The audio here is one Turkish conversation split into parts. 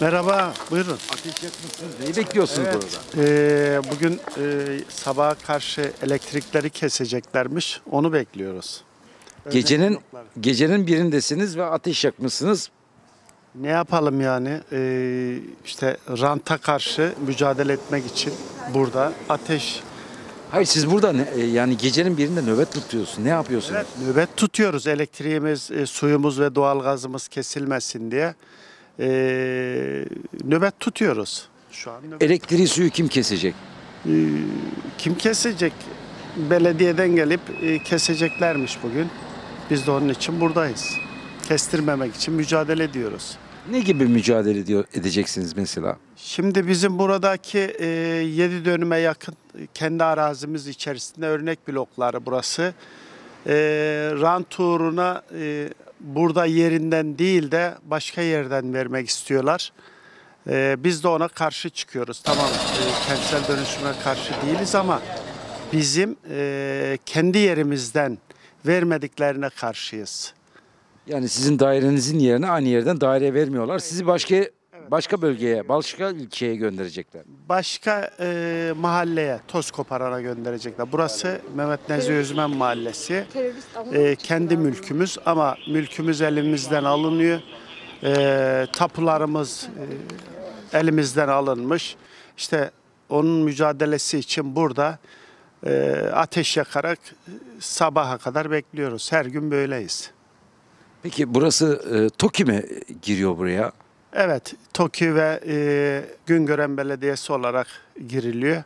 Merhaba, buyurun. Ateş yakmışsınız. Neyi bekliyorsunuz burada? Ee, bugün e, sabaha karşı elektrikleri keseceklermiş, onu bekliyoruz. Gecenin bloklar. gecenin birindesiniz ve ateş yakmışsınız. Ne yapalım yani? Ee, işte ranta karşı mücadele etmek için burada ateş Hayır siz burada ne, e, yani gecenin birinde nöbet tutuyorsunuz. Ne yapıyorsunuz? nöbet tutuyoruz. Elektriğimiz, e, suyumuz ve doğalgazımız kesilmesin diye ee, nöbet tutuyoruz. Şu an nöbet. Elektriği suyu kim kesecek? Ee, kim kesecek? Belediyeden gelip e, keseceklermiş bugün. Biz de onun için buradayız. Kestirmemek için mücadele ediyoruz. Ne gibi mücadele ediyor, edeceksiniz mesela? Şimdi bizim buradaki e, 7 dönüme yakın kendi arazimiz içerisinde örnek blokları burası. E, rant uğruna e, burada yerinden değil de başka yerden vermek istiyorlar. E, biz de ona karşı çıkıyoruz. Tamam e, kentsel dönüşüme karşı değiliz ama bizim e, kendi yerimizden vermediklerine karşıyız. Yani sizin dairenizin yerine aynı yerden daire vermiyorlar. Sizi başka başka bölgeye, başka ilçeye gönderecekler. başka e, mahalleye toz koparana gönderecekler. Burası Mehmet Nezih Özmen Mahallesi. E, kendi mülkümüz ama mülkümüz elimizden alınıyor. E, tapularımız e, elimizden alınmış. İşte onun mücadelesi için burada e, ateş yakarak sabaha kadar bekliyoruz. Her gün böyleyiz. Peki burası e, TOKİ mi giriyor buraya? Evet, TOKİ ve e, Güngören Belediyesi olarak giriliyor.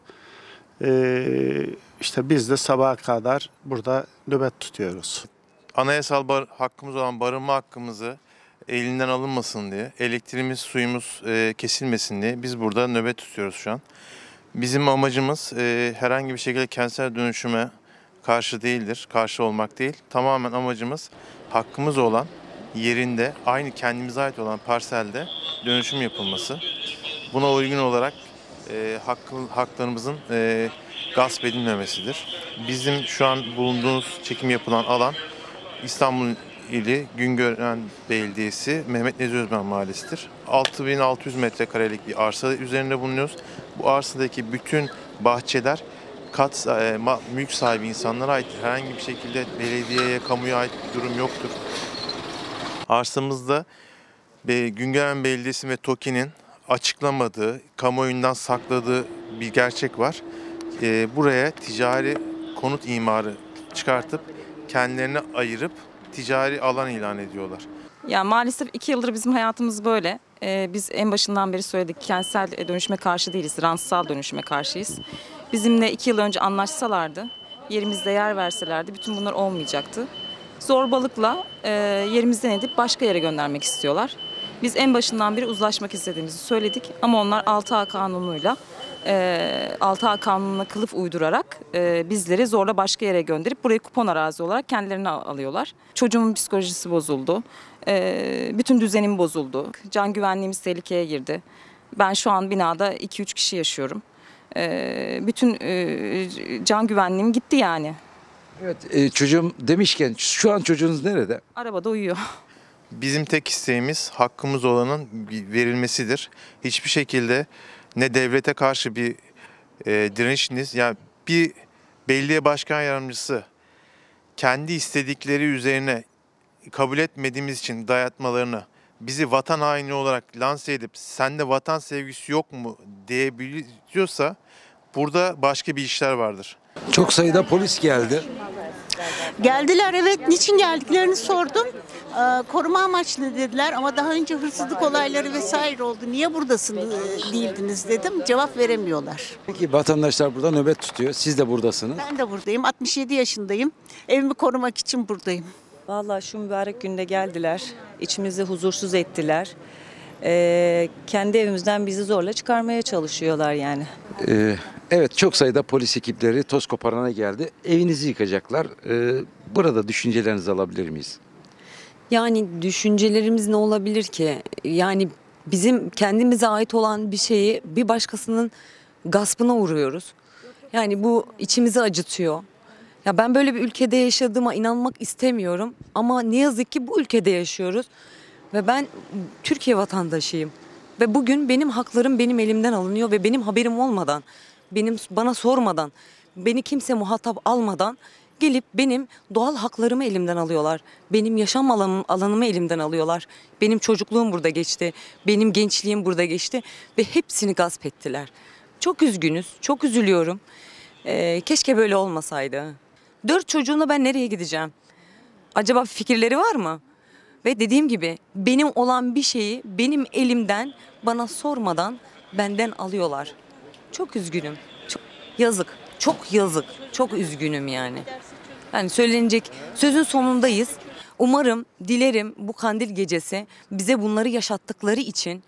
E, işte biz de sabaha kadar burada nöbet tutuyoruz. anayasal bar- hakkımız olan barınma hakkımızı elinden alınmasın diye, elektriğimiz, suyumuz e, kesilmesin diye biz burada nöbet tutuyoruz şu an. Bizim amacımız e, herhangi bir şekilde kentsel dönüşüme karşı değildir, karşı olmak değil. Tamamen amacımız hakkımız olan yerinde, aynı kendimize ait olan parselde dönüşüm yapılması. Buna uygun olarak e, hakkı, haklarımızın e, gasp edilmemesidir. Bizim şu an bulunduğumuz çekim yapılan alan İstanbul ili Güngören Belediyesi Mehmet Nezih Özmen Mahallesi'dir. 6600 metrekarelik bir arsa üzerinde bulunuyoruz. Bu arsadaki bütün bahçeler kat e, mülk sahibi insanlara ait herhangi bir şekilde belediyeye, kamuya ait bir durum yoktur. Arsamızda Be- Güngören Belediyesi ve TOKİ'nin açıklamadığı, kamuoyundan sakladığı bir gerçek var. E, buraya ticari konut imarı çıkartıp kendilerini ayırıp ticari alan ilan ediyorlar. Ya maalesef iki yıldır bizim hayatımız böyle. Ee, biz en başından beri söyledik kentsel dönüşüme karşı değiliz, rantsal dönüşüme karşıyız. Bizimle iki yıl önce anlaşsalardı, yerimizde yer verselerdi bütün bunlar olmayacaktı. Zorbalıkla e, yerimizden edip başka yere göndermek istiyorlar. Biz en başından beri uzlaşmak istediğimizi söyledik ama onlar 6A kanunuyla e, 6A kanununa kılıf uydurarak e, bizleri zorla başka yere gönderip burayı kupon arazi olarak kendilerine al- alıyorlar. Çocuğumun psikolojisi bozuldu. E, bütün düzenim bozuldu. Can güvenliğimiz tehlikeye girdi. Ben şu an binada 2-3 kişi yaşıyorum. E, bütün can güvenliğim gitti yani. Evet e, çocuğum demişken şu an çocuğunuz nerede? Arabada uyuyor. Bizim tek isteğimiz hakkımız olanın verilmesidir. Hiçbir şekilde ne devlete karşı bir e, direnişiniz, yani bir belediye başkan yardımcısı kendi istedikleri üzerine kabul etmediğimiz için dayatmalarını bizi vatan haini olarak lanse edip sende vatan sevgisi yok mu diyebiliyorsa burada başka bir işler vardır. Çok sayıda polis geldi. Geldiler evet. Niçin geldiklerini sordum. Ee, koruma amaçlı dediler ama daha önce hırsızlık olayları vesaire oldu. Niye buradasın e, değildiniz dedim. Cevap veremiyorlar. Peki vatandaşlar burada nöbet tutuyor. Siz de buradasınız. Ben de buradayım. 67 yaşındayım. Evimi korumak için buradayım. Vallahi şu mübarek günde geldiler. İçimizi huzursuz ettiler. Ee, kendi evimizden bizi zorla çıkarmaya çalışıyorlar yani. Ee, evet çok sayıda polis ekipleri toz koparana geldi. Evinizi yıkacaklar. Ee, burada düşüncelerinizi alabilir miyiz? Yani düşüncelerimiz ne olabilir ki? Yani bizim kendimize ait olan bir şeyi bir başkasının gaspına uğruyoruz. Yani bu içimizi acıtıyor. Ya ben böyle bir ülkede yaşadığıma inanmak istemiyorum ama ne yazık ki bu ülkede yaşıyoruz ve ben Türkiye vatandaşıyım. Ve bugün benim haklarım benim elimden alınıyor ve benim haberim olmadan, benim bana sormadan, beni kimse muhatap almadan gelip benim doğal haklarımı elimden alıyorlar. Benim yaşam alanım, alanımı elimden alıyorlar. Benim çocukluğum burada geçti. Benim gençliğim burada geçti ve hepsini gasp ettiler. Çok üzgünüz, çok üzülüyorum. Ee, keşke böyle olmasaydı. Dört çocuğuna ben nereye gideceğim? Acaba fikirleri var mı? Ve dediğim gibi benim olan bir şeyi benim elimden bana sormadan benden alıyorlar. Çok üzgünüm. Çok yazık. Çok yazık. Çok üzgünüm yani. Yani söylenecek sözün sonundayız. Umarım, dilerim bu kandil gecesi bize bunları yaşattıkları için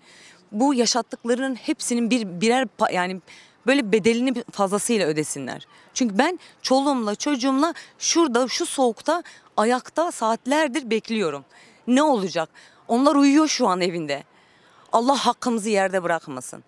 bu yaşattıklarının hepsinin bir birer yani böyle bedelini fazlasıyla ödesinler. Çünkü ben çoluğumla çocuğumla şurada şu soğukta ayakta saatlerdir bekliyorum. Ne olacak? Onlar uyuyor şu an evinde. Allah hakkımızı yerde bırakmasın.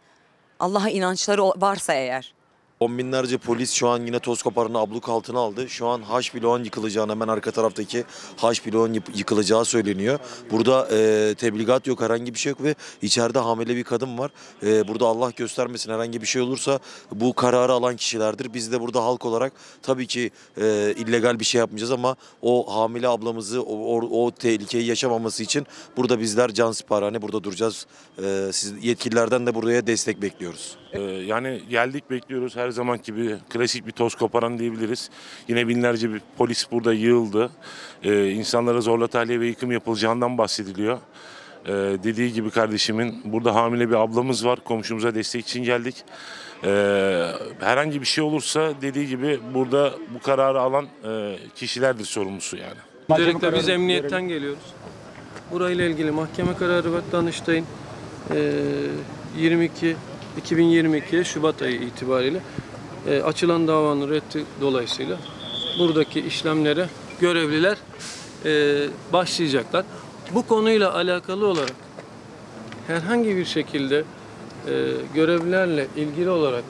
Allah'a inançları varsa eğer. On binlerce polis şu an yine toz koparını abluk altına aldı. Şu an Haş bloğun yıkılacağını hemen arka taraftaki Haş bloğun yıkılacağı söyleniyor. Burada e, tebligat yok herhangi bir şey yok ve içeride hamile bir kadın var. E, burada Allah göstermesin herhangi bir şey olursa bu kararı alan kişilerdir. Biz de burada halk olarak tabii ki e, illegal bir şey yapmayacağız ama o hamile ablamızı o, o, o tehlikeyi yaşamaması için burada bizler can siparhane burada duracağız. E, siz yetkililerden de buraya destek bekliyoruz. Ee, yani geldik bekliyoruz her zaman gibi klasik bir toz koparan diyebiliriz. Yine binlerce bir polis burada yığıldı. Ee, insanlara zorla tahliye ve yıkım yapılacağından bahsediliyor. Ee, dediği gibi kardeşimin burada hamile bir ablamız var. Komşumuza destek için geldik. Ee, herhangi bir şey olursa dediği gibi burada bu kararı alan e, kişilerdir sorumlusu yani. Öncelikle biz emniyetten geliyoruz. Burayla ilgili mahkeme kararı var Danıştay'ın eee, 22 2022 Şubat ayı itibariyle eee, açılan davanın reddi dolayısıyla buradaki işlemlere görevliler eee, başlayacaklar. Bu konuyla alakalı olarak herhangi bir şekilde eee, görevlilerle ilgili olarak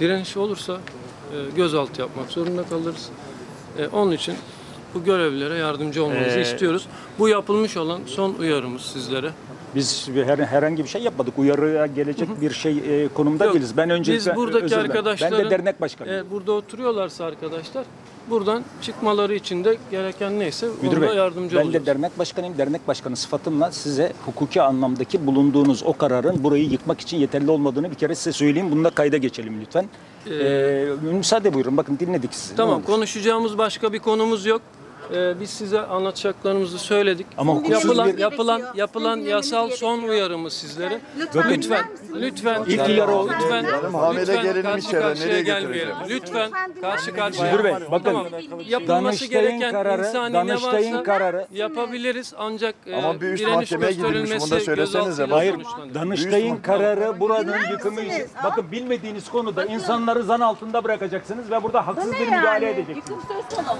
direniş olursa eee, gözaltı yapmak zorunda kalırız. E, onun için bu görevlilere yardımcı olmanızı Ee, istiyoruz. Bu yapılmış olan son uyarımız sizlere. Biz her, herhangi bir şey yapmadık. Uyarıya gelecek bir şey e, konumda Yok, değiliz. Ben öncelikle Biz buradaki özür arkadaşların Ben de dernek başkanıyım. eğer burada oturuyorlarsa arkadaşlar buradan çıkmaları için de gereken neyse Müdür Bey, yardımcı ben olacağız. de dernek başkanıyım. Dernek başkanı sıfatımla size hukuki anlamdaki bulunduğunuz o kararın burayı yıkmak için yeterli olmadığını bir kere size söyleyeyim. Bunu da kayda geçelim lütfen. Ee, müsaade buyurun. Bakın dinledik sizi. Tamam konuşacağımız başka bir konumuz yok. Ee, biz size anlatacaklarımızı söyledik. Ama hukuksuz yapılan bir- yapılan yapılan yasal son uyarımız sizlere. Lütfen lütfen İlk uyarı o. lütfen hamile lütfen gelinim karşı içeri, karşıya nereye gelmeyelim. götüreceğim? Lütfen karşı karşıya. Müdür Bey, bakın, Tamam. Yapılması Danıştay'ın gereken kararı- insani Danıştay'ın ne varsa kararı- yapabiliriz ancak Ama e, bir üst direniş mahkemeye gidilmiş, bunu da gösterilmesi söylesenize. gözaltıyla Hayır, sonuçlanır. Danıştay'ın kararı buranın yıkımı için. Bakın bilmediğiniz konuda insanları zan altında bırakacaksınız ve burada haksız bir müdahale edeceksiniz. Yıkım söz konusu.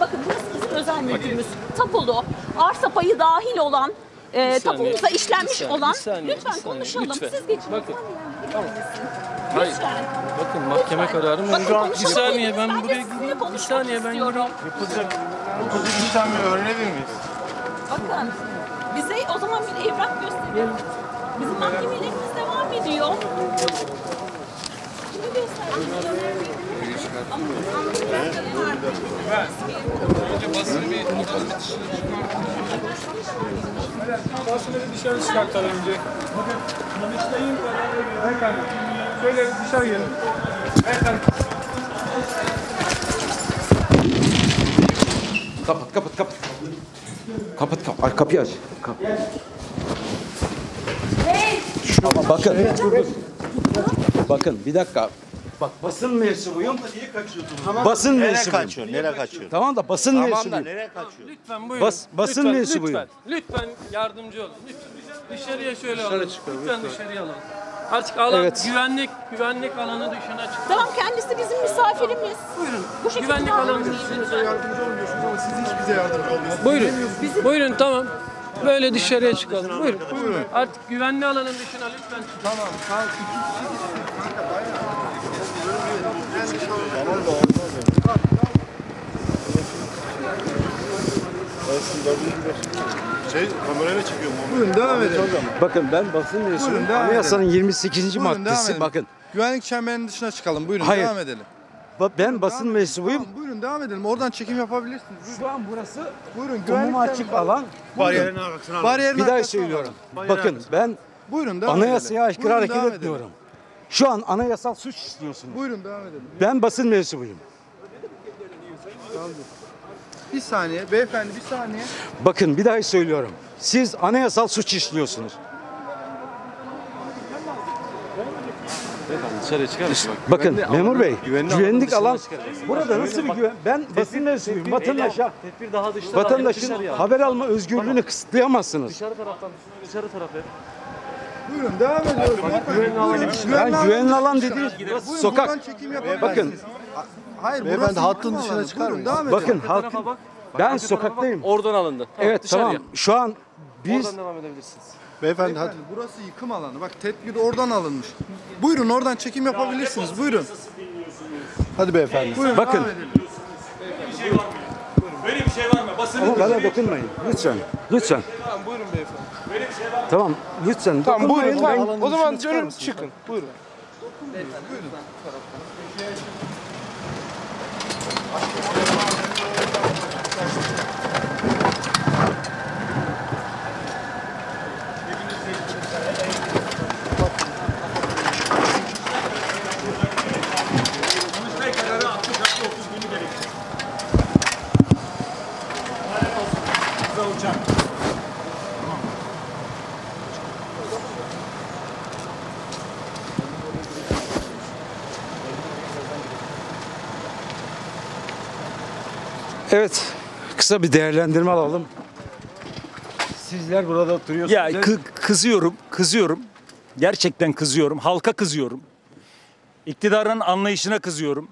Bakın burası özel mülkümüz. Tapulu, arsa payı dahil olan, e, Bir tapumuza işlenmiş bir saniye, olan. bir saniye, lütfen bir saniye, konuşalım. lütfen. Siz geçin. Bakın. Hayır. Lütfen. Bakın mahkeme kararı Bakın mevcut. Bir saniye ben buraya gideyim. Bir saniye ben istiyorum. gideyim. Yapılacak işlemi öğrenebilir miyiz? Bakın bize o zaman bir evrak gösterin. Bizim mahkemelerimiz devam ediyor. Kimi göstereceğiz? Basını bir dışarı çıkartalım önce. Danıştay'ın kararı. Beyefendi. Şöyle dışarı gelin. Beyefendi. Kapat kapat kapat. Kapat kapat. Ay, Kapıyı aç. Kap- Ama bakın. Bakın bir dakika. Bak basın mensubuyum. Basın Nereye mensubuyum. kaçıyor? Nereye kaçıyor? Tamam da basın Tamam da mensubuyum. nereye kaçıyor? Lütfen buyurun. Bas- basın lütfen, mensubuyum. Lütfen, lütfen yardımcı olun. Lütfen. Dışarıya şöyle alın. Lütfen dışarıya alın. Artık alan Evet. güvenlik güvenlik alanı dışına çık. Tamam kendisi bizim misafirimiz. Buyurun. Bu şekilde güvenlik alanı dışına. lütfen. Yardımcı olmuyorsunuz ama siz hiç bize yardımcı olmuyorsunuz. Buyurun. Buyurun tamam. Böyle dışarıya çıkalım. Buyurun. Artık güvenli alanın dışına lütfen çıkın. Tamam. Şey kamerayla çekiyorum. Buyurun devam edelim. Bakın ben basın devam Anayasanın 28. Buyurun, devam maddesi edelim. bakın. Güvenlik çemberinin dışına çıkalım. Buyurun Hayır. devam edelim. Ba- Ben basın Devam- mensubuyum. Tamam, buyurun devam edelim. Oradan çekim yapabilirsiniz. Buyurun. Şu an burası Buyurun umuma açık alan. Bariyerin Bariyerin Bir daha arkasına söylüyorum. alalım. Bakın ben Buyurun devam anayasaya edelim. aykırı Buyurun, hareket devam edelim. etmiyorum. Şu an anayasal suç işliyorsunuz. Buyurun devam edelim. Ben basın mensubuyum. Bir saniye beyefendi bir saniye. Bakın bir daha söylüyorum. Siz anayasal suç işliyorsunuz. Dışarı çıkar mısın? Bakın memur bey, güvenli güvenlik alan burada nasıl bir güven? Ben basın mensubuyum. Vatandaşa, Tedbir daha dışta. vatandaşın haber alma özgürlüğünü kısıtlayamazsınız. Dışarı taraftan dışarı tarafı. Buyurun devam ediyoruz. Güvenli alan. Ben güvenli alan Buyurun, sokak. Bakın, Hayır Beyefendi, burası hattın dışına çıkar bakın halkın, ben sokaktayım. Oradan alındı. Evet tamam. Şu an biz Oradan devam edebilirsiniz. Beyefendi hadi. Burası yıkım alanı. Bak tedbir oradan alınmış. Buyurun oradan çekim yapabilirsiniz. Buyurun. Hadi beyefendi. Buyurun, Bakın. devam edelim. Böyle bir şey var mı? Basın ama bana dokunmayın. Lütfen. Lütfen. Tamam buyurun beyefendi. Tamam. Lütfen Tamam dokunmayın. buyurun. Ben-. O zaman dönün çıkın. Buyurun. Evet. Kısa bir değerlendirme alalım. Sizler burada oturuyorsunuz. Ya kı- kızıyorum, kızıyorum. Gerçekten kızıyorum. Halka kızıyorum. İktidarın anlayışına kızıyorum.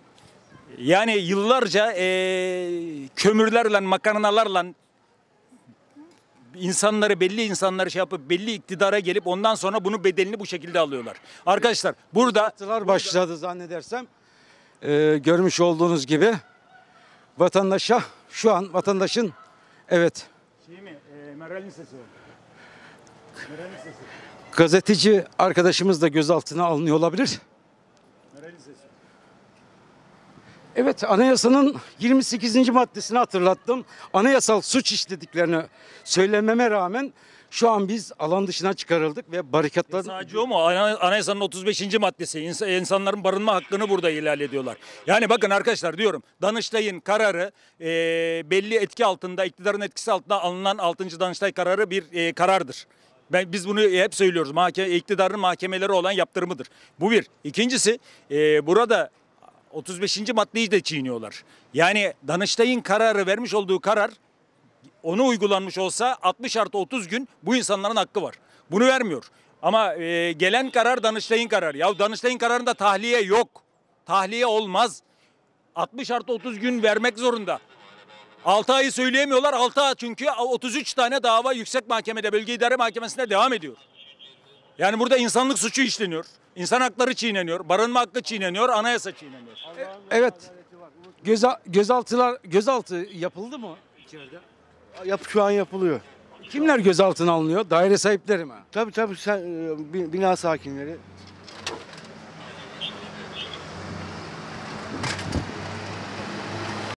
Yani yıllarca eee, kömürlerle, makarnalarla insanları belli insanları şey yapıp belli iktidara gelip ondan sonra bunun bedelini bu şekilde alıyorlar. Arkadaşlar burada Attılar başladı zannedersem. Ee, görmüş olduğunuz gibi vatandaşa şu an vatandaşın evet şey mi? Meral'in sesi Meral'in sesi. gazeteci arkadaşımız da gözaltına alınıyor olabilir. Meral'in sesi. Evet anayasanın 28. maddesini hatırlattım. Anayasal suç işlediklerini söylememe rağmen şu an biz alan dışına çıkarıldık ve barikatlar Sadece o mu? Ana- Anayasanın 35. maddesi. İns- insanların barınma hakkını burada ihlal ediyorlar. Yani bakın arkadaşlar diyorum. Danıştay'ın kararı e, belli etki altında, iktidarın etkisi altında alınan 6. Danıştay kararı bir e, karardır. Ben, biz bunu hep söylüyoruz. Mahkeme, iktidarın mahkemeleri olan yaptırımıdır. Bu bir. İkincisi e, burada 35. maddeyi de çiğniyorlar. Yani Danıştay'ın kararı vermiş olduğu karar onu uygulanmış olsa 60 artı 30 gün bu insanların hakkı var. Bunu vermiyor. Ama e, gelen karar Danıştay'ın kararı. Ya Danıştay'ın kararında tahliye yok. Tahliye olmaz. 60 artı 30 gün vermek zorunda. 6 ayı söyleyemiyorlar. 6 ay çünkü 33 tane dava yüksek mahkemede, bölge idare mahkemesinde devam ediyor. Yani burada insanlık suçu işleniyor. İnsan hakları çiğneniyor. Barınma hakkı çiğneniyor. Anayasa çiğneniyor. Evet. Göza, gözaltılar gözaltı yapıldı mı içeride? Yap, şu an yapılıyor. Kimler gözaltına alınıyor? Daire sahipleri mi? Tabii tabii sen, e, bi- bina sakinleri.